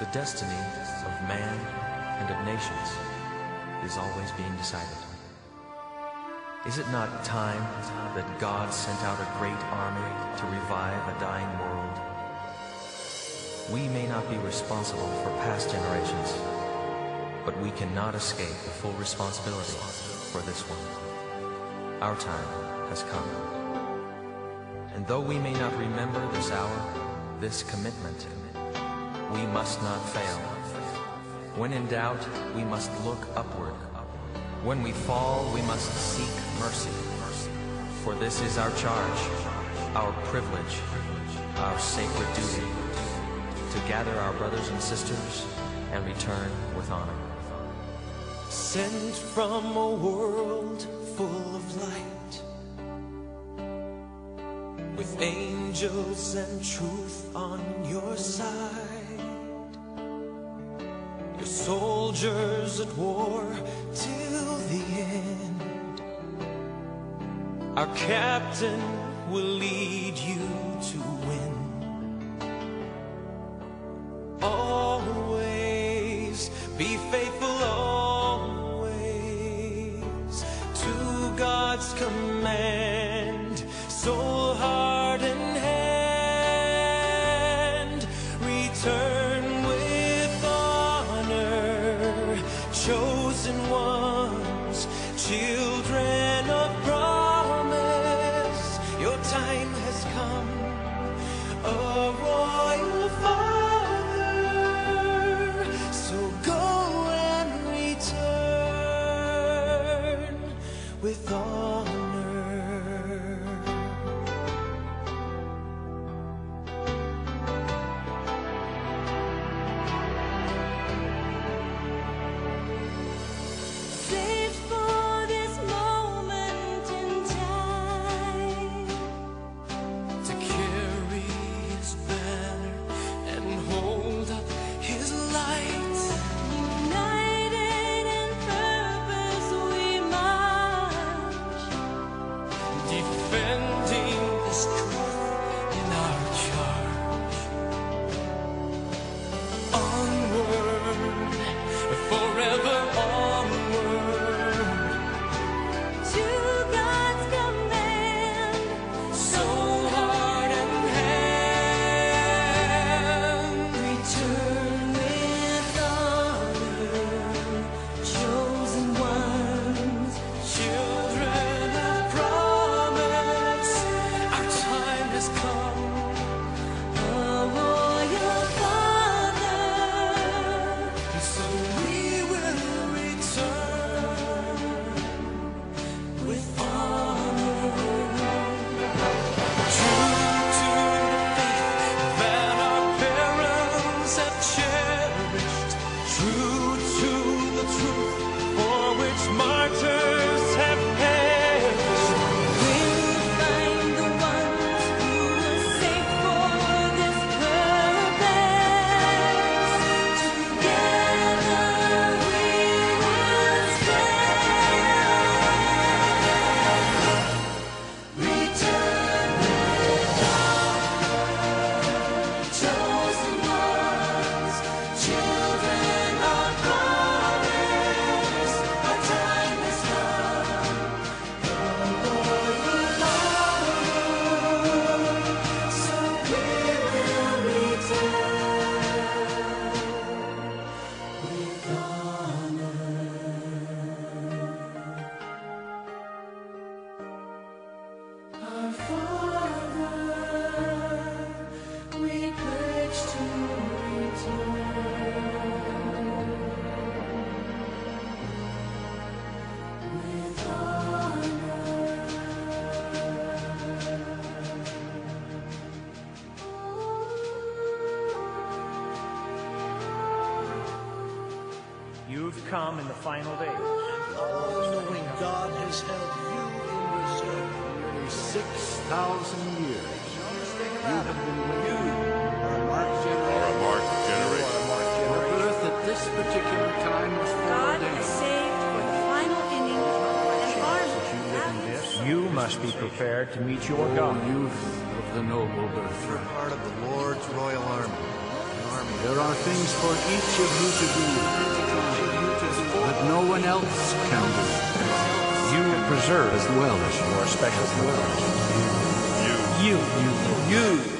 The destiny of man and of nations is always being decided. Is it not time that God sent out a great army to revive a dying world? We may not be responsible for past generations, but we cannot escape the full responsibility for this one. Our time has come. And though we may not remember this hour, this commitment, we must not fail. When in doubt, we must look upward. When we fall, we must seek mercy. For this is our charge, our privilege, our sacred duty, to gather our brothers and sisters and return with honor. Sent from a world full of light With angels and truth on your side Soldiers at war till the end. Our captain will lead you to win. Always be faithful always to God's command chosen ones children come in the final days. All-knowing God has held you in reserve for nearly 6,000 years. You have been waiting. Or a marked generation. Or a marked generation. Your birth at this particular time was God has foreordained. saved for the final inning an army. You must be prepared to meet your O God. youth of the noble birth. You're part of the Lord's royal army, army. There are things for each of you to do that no one else can do You preserve as well as you. your special privileges. You. You. You.